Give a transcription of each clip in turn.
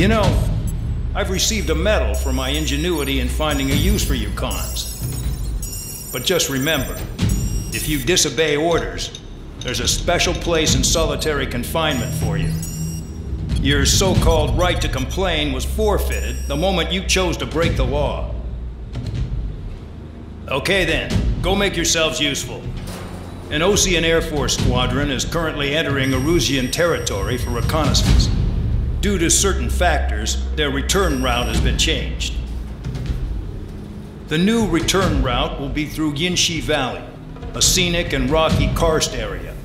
You know, I've received a medal for my ingenuity in finding a use for you cons. But just remember, if you disobey orders, there's a special place in solitary confinement for you. Your so-called right to complain was forfeited the moment you chose to break the law. Okay then, go make yourselves useful. An Ocean Air Force squadron is currently entering Erusian territory for reconnaissance. Due to certain factors, their return route has been changed. The new return route will be through Yinshi Valley, a scenic and rocky karst area.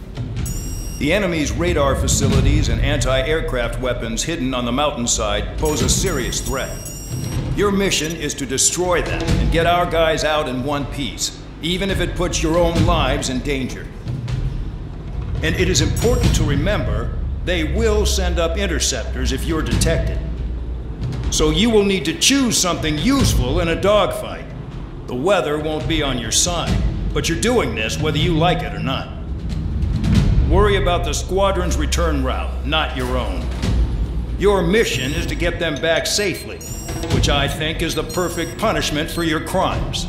The enemy's radar facilities and anti-aircraft weapons hidden on the mountainside pose a serious threat. Your mission is to destroy them and get our guys out in one piece, even if it puts your own lives in danger. And it is important to remember they will send up interceptors if you're detected. So you will need to choose something useful in a dogfight. The weather won't be on your side, but you're doing this whether you like it or not. Worry about the squadron's return route, not your own. Your mission is to get them back safely, which I think is the perfect punishment for your crimes.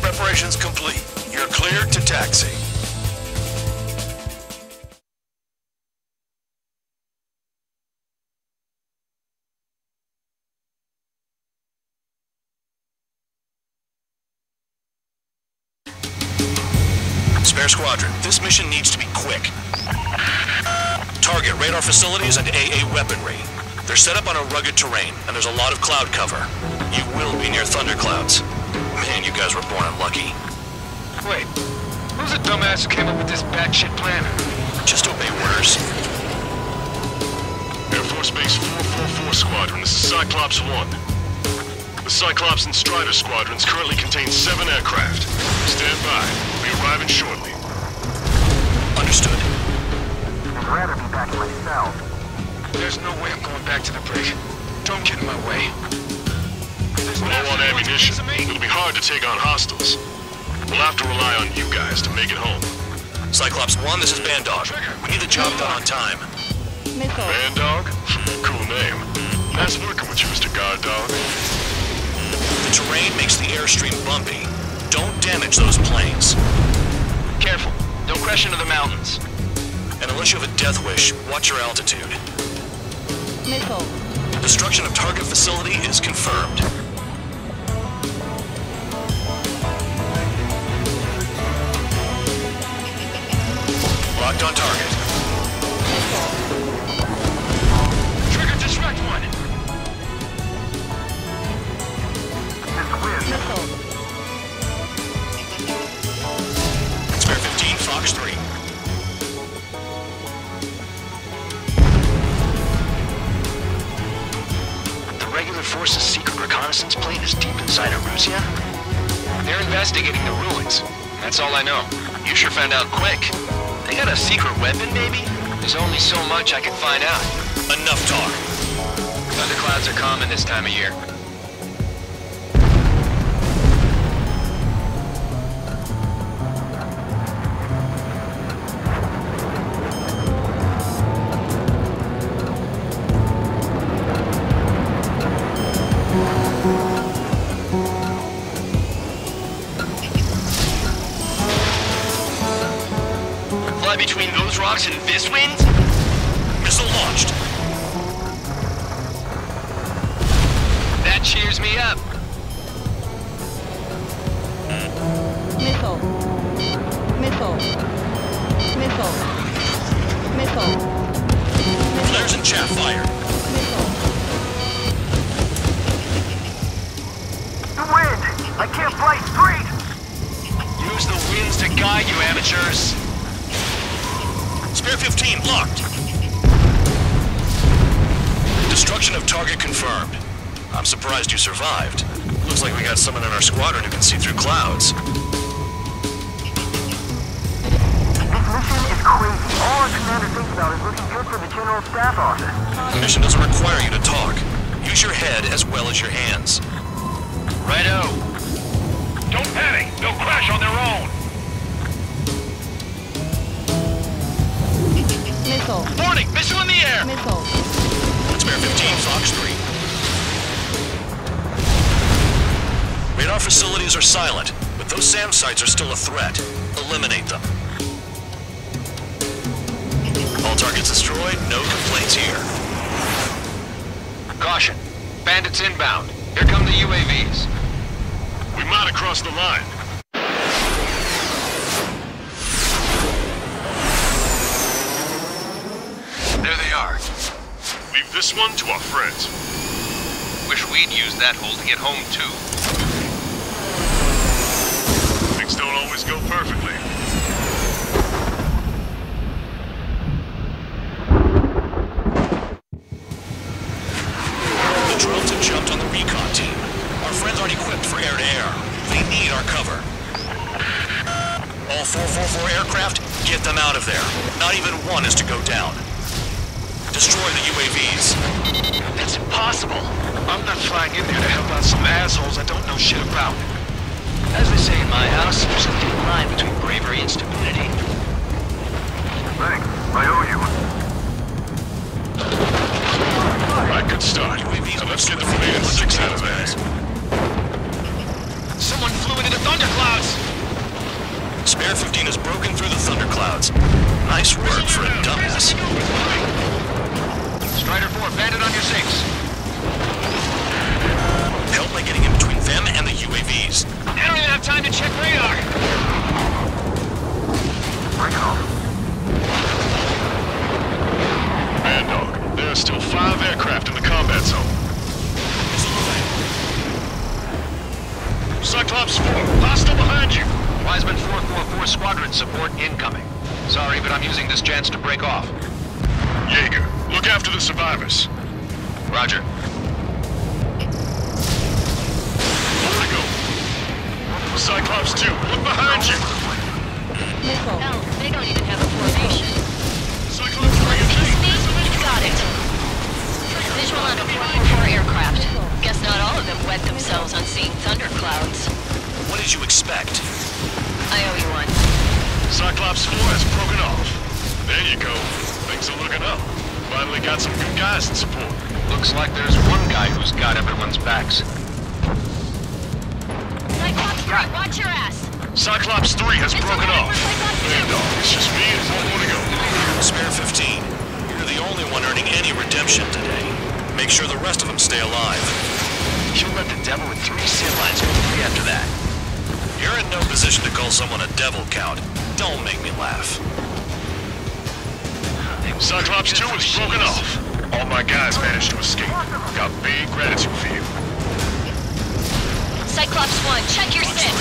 preparations complete. You're cleared to taxi. Spare Squadron, this mission needs to be quick. Target radar facilities and AA weaponry. They're set up on a rugged terrain, and there's a lot of cloud cover. You will be near thunderclouds. Man, you guys were born unlucky. Wait, who's the dumbass who came up with this batshit plan? Just obey orders. Air Force Base 444 Squadron, this is Cyclops 1. The Cyclops and Strider squadrons currently contain seven aircraft. Stand by. We'll be arriving shortly. Understood. I'd rather be back in my cell. There's no way I'm going back to the brig. Don't get in my way. Low on ammunition. It'll be hard to take on hostiles. We'll have to rely on you guys to make it home. Cyclops 1, this is Bandog. We need the job done on time. Missile. Bandog? Hmm, cool name. Nice working with you, Mr. Guard Dog. The terrain makes the airstream bumpy. Don't damage those planes. Careful. Don't crash into the mountains. And unless you have a death wish, watch your altitude. Missile. Destruction of target facility is confirmed. Locked on target. Trigger distract one. Missile. Spare 15, Fox 3. The regular force's secret reconnaissance plane is deep inside Erusia? They're investigating the ruins. That's all I know. You sure found out quick. They got a secret weapon, maybe? There's only so much I can find out. Enough talk. Thunderclouds are common this time of year. Missile. Missile. Missile. Flares and chaff fired. Missile. The wind! I can't fly straight! Use the winds to guide you, amateurs. Spare 15 locked. Destruction of target confirmed. I'm surprised you survived. Looks like we got someone in our squadron who can see through clouds. Commander thinks about is looking good for the General Staff Office. The mission doesn't require you to talk. Use your head as well as your hands. Righto. Don't panic. They'll crash on their own. Missile. Warning, missile in the air. Missile. Spare 15 Fox 3. Radar facilities are silent, but those SAM sites are still a threat. Eliminate them. Targets destroyed, no complaints here. Caution. Bandits inbound. Here come the UAVs. We might have crossed the line. There they are. Leave this one to our friends. Wish we'd used that hole to get home, too. Things don't always go perfectly. Support incoming. Sorry, but I'm using this chance to break off. Jaeger, look after the survivors. Roger. Over go. Cyclops 2, look behind you! Missile. Hell, they don't even have a formation. Cyclops 3 Want to and piece me? Got it. Visual on a 444 aircraft. Guess not all of them wet themselves on seeing thunderclouds. What did you expect? I owe you one. Cyclops 4 has broken off. There you go. Things are looking up. Finally got some good guys in support. Looks like there's one guy who's got everyone's backs. Cyclops 3, watch your ass! Cyclops 3 has Missile broken off. for Cyclops Bandog, it's just me and one more to go. Spare 15. You're the only one earning any redemption today. Make sure the rest of them stay alive. You'll let the devil with three sin lines go free after that. You're in no position to call someone a devil, Count. Don't make me laugh. Cyclops 2 has broken off. All my guys managed to escape. Got big gratitude for you. Cyclops 1, check your SIP.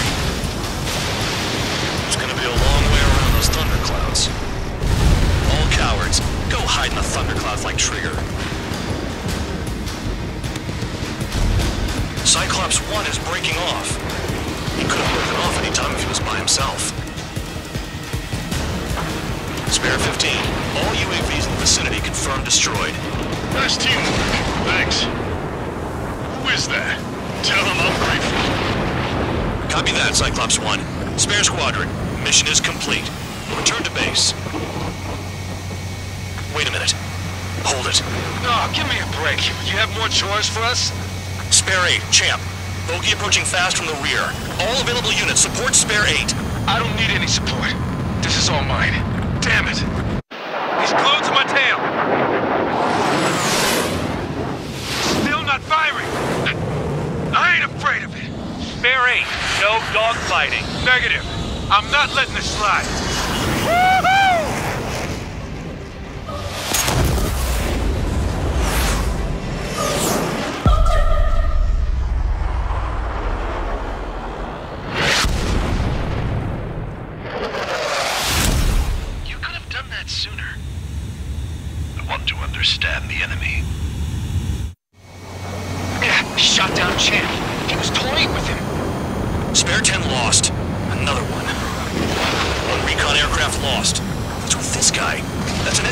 It's gonna be a long way around those thunderclouds. All cowards, go hide in the thunderclouds like Trigger. Cyclops 1 is breaking off. He could have broken off any time if he was by himself. Spare 15. All UAVs in the vicinity confirmed destroyed. Nice teamwork. Thanks. Who is that? Tell him I'm grateful. Copy that, Cyclops 1. Spare Squadron. Mission is complete. Return to base. Wait a minute. Hold it. Oh, give me a break. You have more chores for us? Spare 8, Champ. Bogey approaching fast from the rear. All available units support Spare 8. I don't need any support. This is all mine. Damn it. He's glued to my tail. Still not firing. I ain't afraid of it. Spare 8, no dogfighting. Negative. I'm not letting this slide.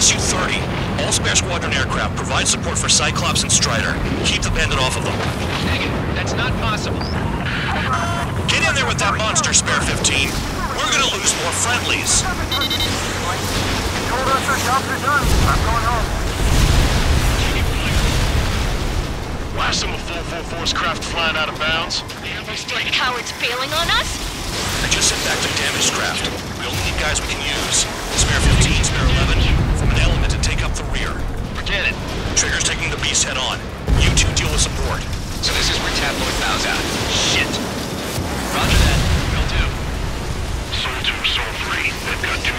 Su-30. All Spare Squadron aircraft provide support for Cyclops and Strider. Keep the bandit off of them. Negative. That's not possible. Get in there with that monster, Spare 15. We're gonna lose more friendlies. Told us our jobs are done. I'm going home. Why some of 444's craft flying out of bounds? Are those three cowards bailing on us? I just sent back the damaged craft. We only need guys we can use. Spare 15, Spare 11, from an element to take up the rear. Forget it. Trigger's taking the beast head on. You two deal with support. So this is where Tabloid bows out. Shit. Roger that. Will do. Sol 2, Sol 3. They've got two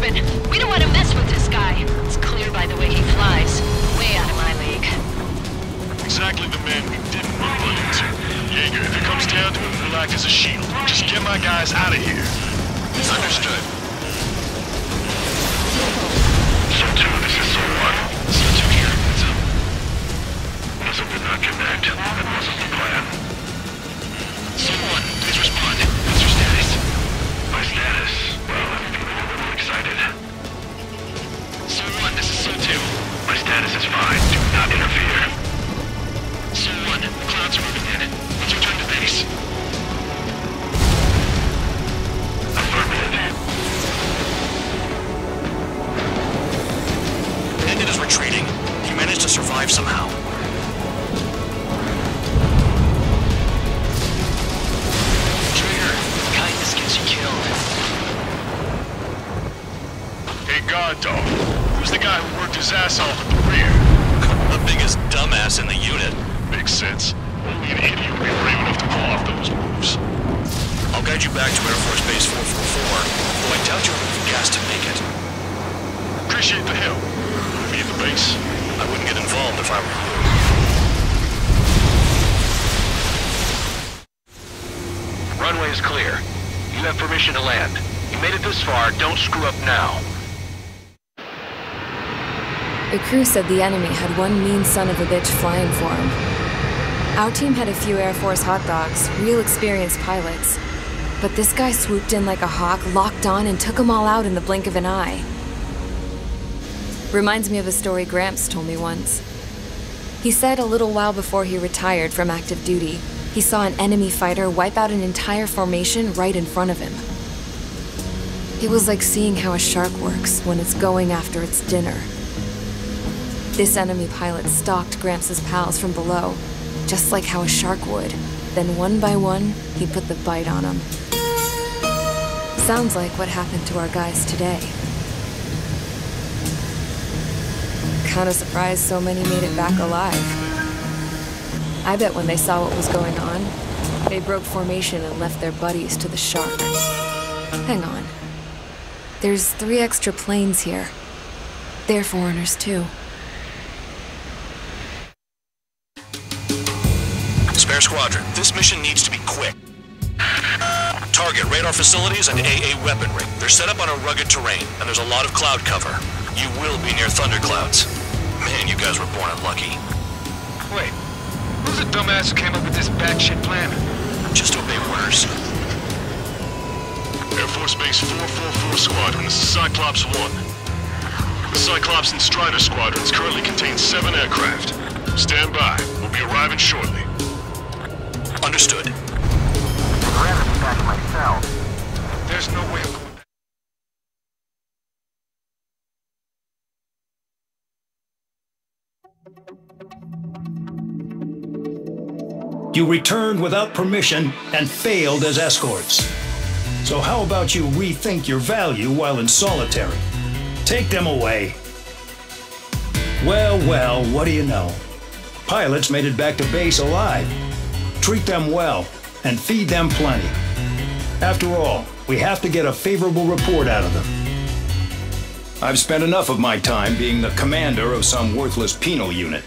We don't want to mess with this guy. It's clear by the way he flies. Way out of my league. Exactly the man we didn't want to run into. Jaeger, if it comes down to it, we'll act as a shield. Just get my guys out of here. Understood. Sol two, this is Sol one. Sol two here. What's up? Muzzle did not connect. That wasn't the plan. Sol one, please respond. Status is fine. Do not interfere. Sol one, the clouds are moving in. Let's return to base. Is clear. You have permission to land. You made it this far, don't screw up now. The crew said the enemy had one mean son of a bitch flying for him. Our team had a few Air Force hot dogs, real experienced pilots. But this guy swooped in like a hawk, locked on, and took them all out in the blink of an eye. Reminds me of a story Gramps told me once. He said a little while before he retired from active duty, he saw an enemy fighter wipe out an entire formation right in front of him. It was like seeing how a shark works when it's going after its dinner. This enemy pilot stalked Gramps' pals from below, just like how a shark would. Then one by one, he put the bite on them. Sounds like what happened to our guys today. Kinda surprised so many made it back alive. I bet when they saw what was going on, they broke formation and left their buddies to the shark. Hang on. There's three extra planes here. They're foreigners too. Spare Squadron, this mission needs to be quick. Target radar facilities and AA weaponry. They're set up on a rugged terrain, and there's a lot of cloud cover. You will be near thunderclouds. Man, you guys were born unlucky. Wait, who's the dumbass who came up with this batshit plan? Just obey orders. Air Force Base 444 Squadron, this is Cyclops 1. The Cyclops and Strider squadrons currently contain seven aircraft. Stand by. We'll be arriving shortly. Understood. I'd rather be back in my cell. There's no way You returned without permission and failed as escorts. So how about you rethink your value while in solitary? Take them away. Well, well, what do you know? Pilots made it back to base alive. Treat them well and feed them plenty. After all, we have to get a favorable report out of them. I've spent enough of my time being the commander of some worthless penal unit.